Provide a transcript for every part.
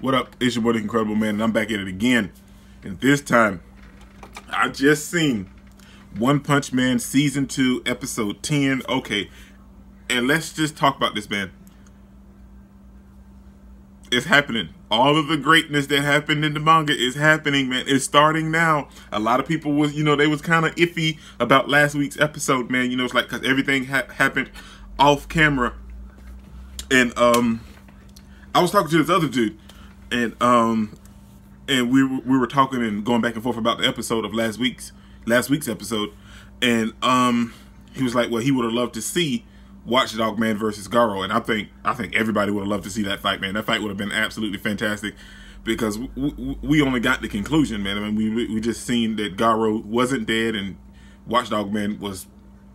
What up? It's your boy, the Incredible Man, and I'm back at it again. And this time, I just seen One Punch Man Season 2, Episode 10. Okay, and let's just talk about this, man. It's happening. All of the greatness that happened in the manga is happening, man. It's starting now. A lot of people was, you know, they was kind of iffy about last week's episode, man. You know, it's like because everything ha happened off camera, and um, I was talking to this other dude, and um, and we we were talking and going back and forth about the episode of last week's last week's episode, and um, he was like, well, he would have loved to see Watchdog Man versus Garou, and I think I think everybody would have loved to see that fight, man. That fight would have been absolutely fantastic because we only got the conclusion, man. I mean, we we just seen that Garou wasn't dead and Watchdog Man was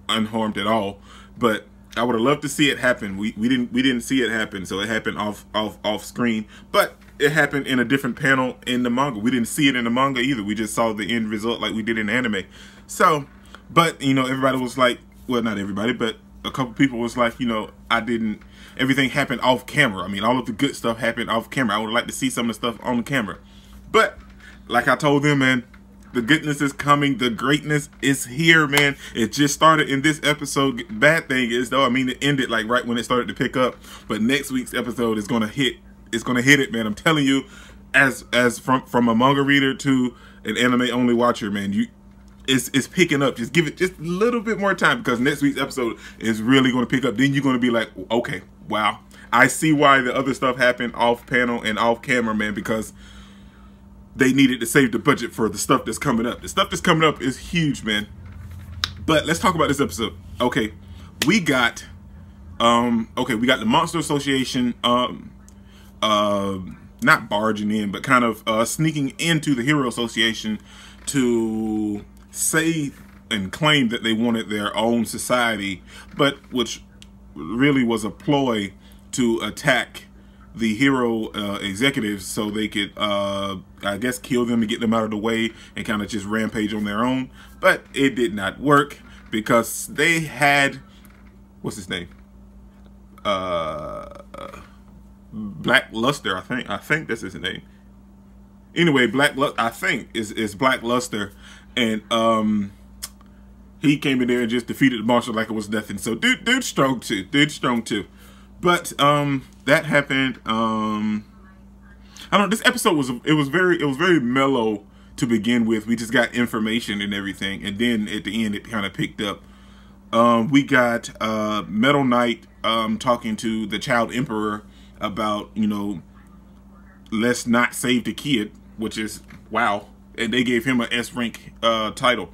unharmed at all, but I would have loved to see it happen. We we didn't we didn't see it happen, so it happened off off off screen. But it happened in a different panel in the manga. We didn't see it in the manga either. We just saw the end result like we did in anime. So, but you know, everybody was like, well, not everybody, but a couple people was like, you know, I didn't. Everything happened off camera. I mean, all of the good stuff happened off camera. I would like to see some of the stuff on camera. But like I told them, man, the goodness is coming. The greatness is here, man. It just started in this episode. Bad thing is though, I mean, it ended like right when it started to pick up. But next week's episode is gonna hit. It's gonna hit it, man. I'm telling you, as as from from a manga reader to an anime only watcher, man. You it's it's picking up. Just give it just a little bit more time because next week's episode is really going to pick up. Then you're going to be like, okay, wow, I see why the other stuff happened off panel and off camera, man. Because they needed to save the budget for the stuff that's coming up. The stuff that's coming up is huge, man. But let's talk about this episode. Okay, we got um okay, we got the Monster Association um uh not barging in, but kind of uh sneaking into the Hero Association to say and claim that they wanted their own society, but which really was a ploy to attack the hero uh, executives so they could, uh, I guess, kill them and get them out of the way and kind of just rampage on their own. But it did not work because they had, what's his name? Uh, Black Luster, I think. I think that's his name. Anyway, Black, I think is is Black Luster, and um, he came in there and just defeated the monster like it was nothing. So dude, dude strong too. Dude strong too. But um, that happened. Um, I don't. know, This episode was it was very it was very mellow to begin with. We just got information and everything, and then at the end it kind of picked up. Um, we got uh, Metal Knight um, talking to the Child Emperor about you know let's not save the kid, which is wow, and they gave him a S rank uh, title,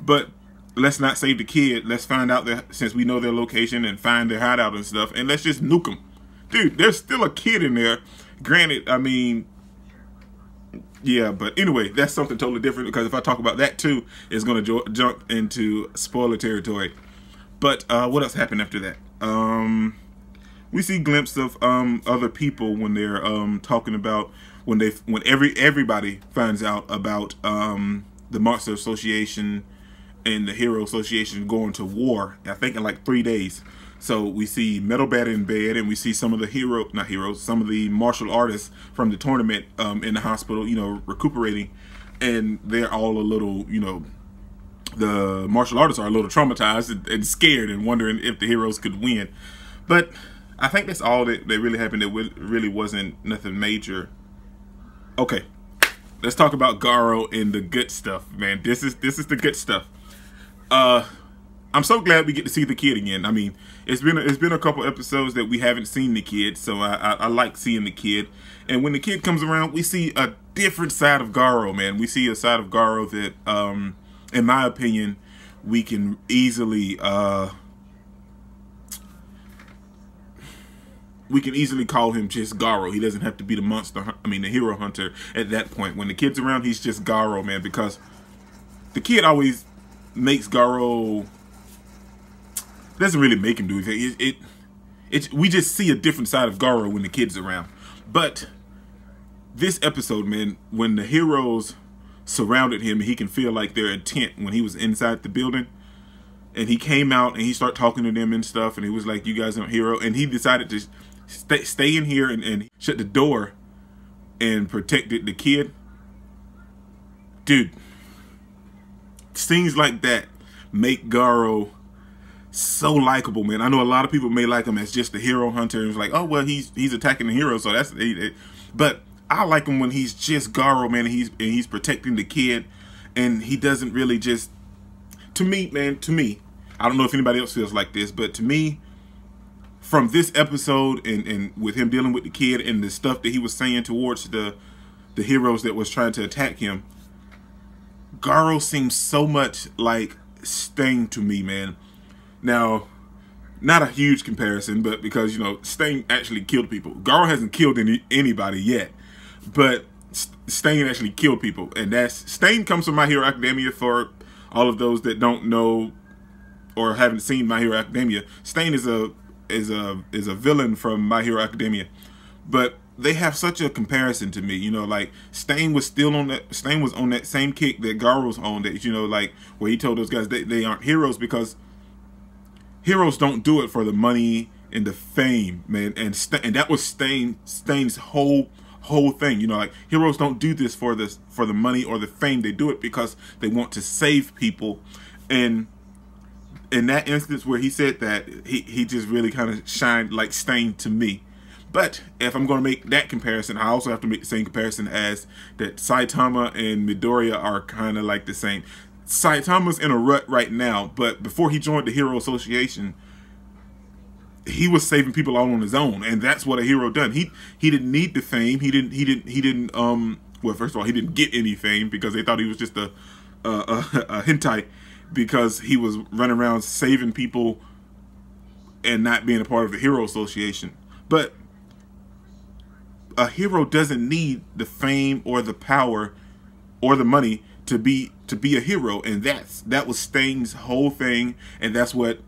but let's not save the kid. Let's find out that since we know their location and find their hideout and stuff, and let's just nuke them. Dude, there's still a kid in there. Granted, I mean, yeah, but anyway, that's something totally different because if I talk about that too, it's going to jump into spoiler territory. But uh, what else happened after that? Um, we see glimpse of um, other people when they're um, talking about when they when every everybody finds out about um, the Monster Association and the Hero Association going to war. I think in like three days. So we see Metal Bat in bed, and we see some of the hero, not heroes, some of the martial artists from the tournament um, in the hospital, you know, recuperating, and they're all a little, you know, the martial artists are a little traumatized and, and scared and wondering if the heroes could win. But I think that's all that, that really happened. It really wasn't nothing major. Okay, let's talk about Garou and the good stuff, man. This is this is the good stuff uh I'm so glad we get to see the kid again. I mean, it's been a, it's been a couple episodes that we haven't seen the kid, so I, I, I like seeing the kid. And when the kid comes around, we see a different side of Garou, man. We see a side of Garou that, um, in my opinion, we can easily uh, we can easily call him just Garou. He doesn't have to be the monster. I mean, the hero hunter at that point. When the kid's around, he's just Garou, man, because the kid always makes Garou doesn't really make him do. It, it, it, we just see a different side of Garou when the kid's around. But this episode, man, when the heroes surrounded him, he can feel like their intent when he was inside the building. And he came out and he started talking to them and stuff. And he was like, you guys aren't hero. And he decided to stay, stay in here and, and shut the door and protected the kid. Dude, scenes like that make Garou so likable, man. I know a lot of people may like him as just the hero hunter. It's like, oh well, he's he's attacking the hero, so that's. But I like him when he's just Garou, man. And he's and he's protecting the kid, and he doesn't really just. To me, man, to me, I don't know if anybody else feels like this, but to me, from this episode and and with him dealing with the kid and the stuff that he was saying towards the the heroes that was trying to attack him, Garou seems so much like Stain to me, man. Now, not a huge comparison, but because you know Stain actually killed people. Garou hasn't killed any anybody yet, but Stain actually killed people, and that's Stain comes from My Hero Academia. For all of those that don't know or haven't seen My Hero Academia, Stain is a is a is a villain from My Hero Academia, but they have such a comparison to me. You know, like Stain was still on that. Stain was on that same kick that Garou's on. That you know, like where he told those guys they, they aren't heroes because heroes don't do it for the money and the fame, man. And St and that was Stain Stain's whole whole thing. You know, like heroes don't do this for this for the money or the fame. They do it because they want to save people. And in that instance where he said that, he he just really kind of shined like Stain to me. But if I'm going to make that comparison, I also have to make the same comparison as that Saitama and Midoriya are kind of like the same. Saitama's in a rut right now, but before he joined the Hero Association, he was saving people all on his own, and that's what a hero done. He he didn't need the fame. He didn't he didn't he didn't um well first of all he didn't get any fame because they thought he was just a a, a, a hentai because he was running around saving people and not being a part of the Hero Association. But a hero doesn't need the fame or the power or the money to be to be a hero. And that's that was Stain's whole thing. And that's what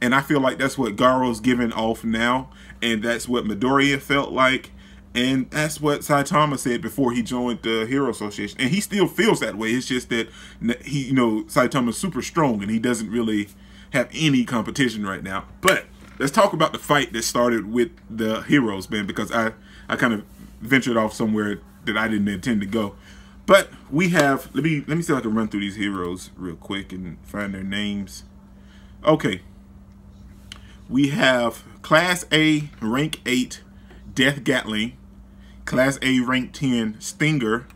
and I feel like that's what Garou's giving off now. And that's what Midoriya felt like. And that's what Saitama said before he joined the Hero Association. And he still feels that way. It's just that he you know Saitama's super strong and he doesn't really have any competition right now. But let's talk about the fight that started with the heroes man because I I kind of ventured off somewhere that I didn't intend to go but we have let me let me see if I can run through these heroes real quick and find their names. Okay. We have Class A rank 8 Death Gatling, Class A rank 10 Stinger.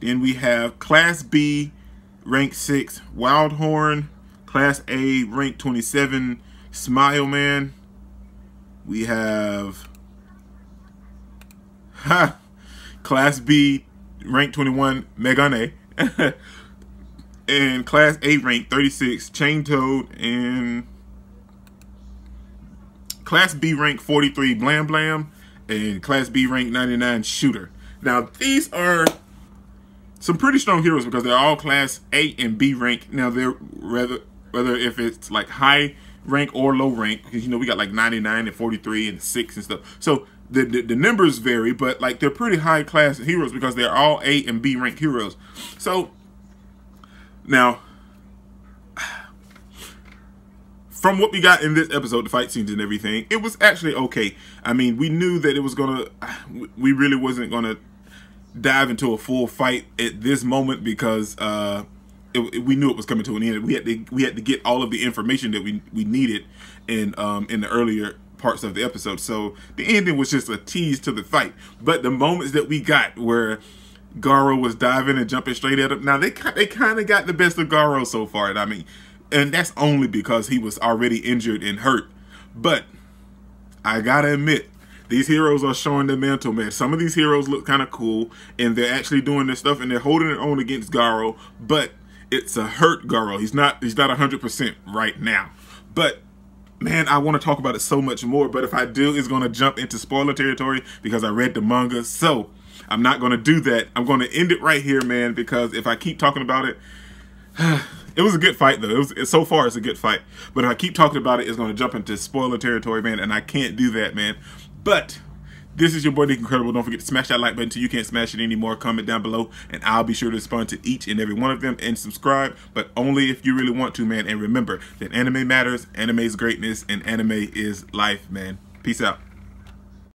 Then we have Class B rank 6 Wildhorn, Class A rank 27 Smile Man. We have ha, Class B rank 21 Megane. and Class A rank 36 Chain Toad. And Class B rank 43 Blam Blam. And Class B rank 99 Shooter. Now, these are some pretty strong heroes because they're all Class A and B rank. Now, they're rather whether if it's like high rank or low rank because you know we got like 99 and 43 and 6 and stuff so the, the, the numbers vary, but like they're pretty high class heroes because they're all A and B rank heroes. So now, from what we got in this episode, the fight scenes and everything, it was actually okay. I mean, we knew that it was gonna, we really wasn't gonna dive into a full fight at this moment because uh, it, we knew it was coming to an end. We had to we had to get all of the information that we we needed in um, in the earlier parts of the episode. So the ending was just a tease to the fight. But the moments that we got where Garou was diving and jumping straight at him, now they they kind of got the best of Garou so far. And I mean, and that's only because he was already injured and hurt. But I gotta admit, these heroes are showing their mental, man. Some of these heroes look kind of cool, and they're actually doing their stuff, and they're holding their own against Garou. But it's a hurt Garou. He's not. He's not hundred percent right now. But man, I want to talk about it so much more, but if I do, it's going to jump into spoiler territory because I read the manga. So I'm not going to do that. I'm going to end it right here, man, because if I keep talking about it, it was a good fight though. It was it, so far it's a good fight, but if I keep talking about it, it's going to jump into spoiler territory, man, and I can't do that, man. But this is your boy Nick Incredible. Don't forget to smash that like button so you can't smash it anymore. Comment down below, and I'll be sure to respond to each and every one of them and subscribe, but only if you really want to, man. And remember that anime matters, anime is greatness, and anime is life, man. Peace out.